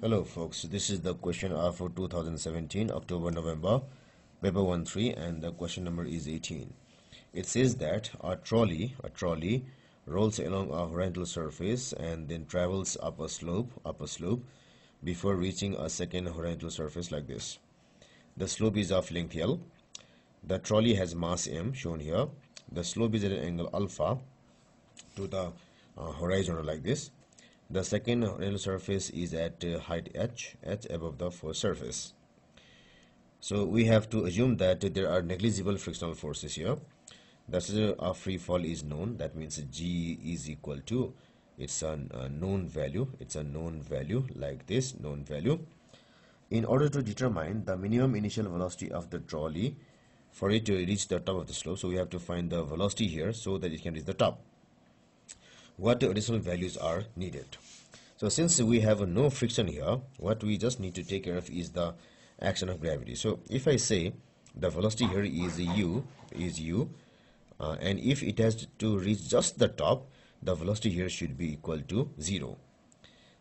Hello folks, this is the question of 2017 October November paper 1-3 and the question number is 18. It says that a trolley, a trolley rolls along a horizontal surface and then travels up a slope, up a slope before reaching a second horizontal surface like this. The slope is of length L. The trolley has mass m shown here. The slope is at an angle alpha to the uh, horizon like this the second real surface is at uh, height h, h above the first surface. So we have to assume that there are negligible frictional forces here. The scissor of free fall is known. That means g is equal to it's a, a known value. It's a known value like this known value. In order to determine the minimum initial velocity of the trolley for it to reach the top of the slope, so we have to find the velocity here so that it can reach the top what the additional values are needed. So since we have no friction here, what we just need to take care of is the action of gravity. So if I say the velocity here is u, is u, uh, and if it has to reach just the top, the velocity here should be equal to 0.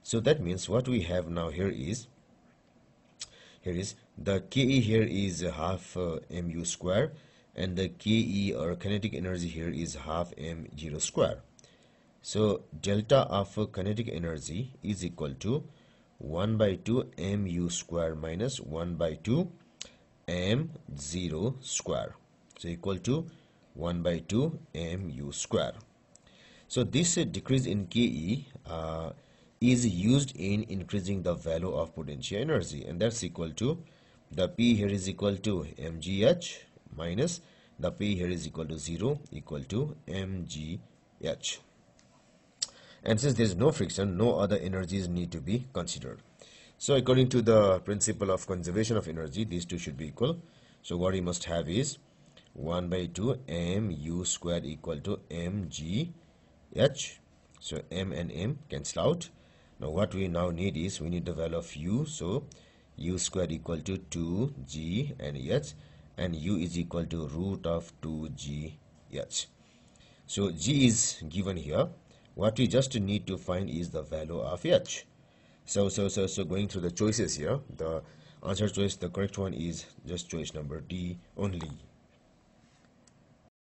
So that means what we have now here is, here is the ke here is half uh, mu square and the ke or kinetic energy here is half m0 square. So delta of kinetic energy is equal to 1 by 2 mu square minus 1 by 2 m0 square. So equal to 1 by 2 mu square. So this uh, decrease in Ke uh, is used in increasing the value of potential energy and that's equal to the P here is equal to mgh minus the P here is equal to 0 equal to mgh and since there is no friction no other energies need to be considered. So according to the principle of conservation of energy these two should be equal. So what we must have is 1 by 2 m u squared equal to m g h. So m and m cancel out. Now what we now need is we need the value of u. So u squared equal to 2 g and h. And u is equal to root of 2 g h. So g is given here what we just need to find is the value of h. So so so so going through the choices here the answer choice the correct one is just choice number d only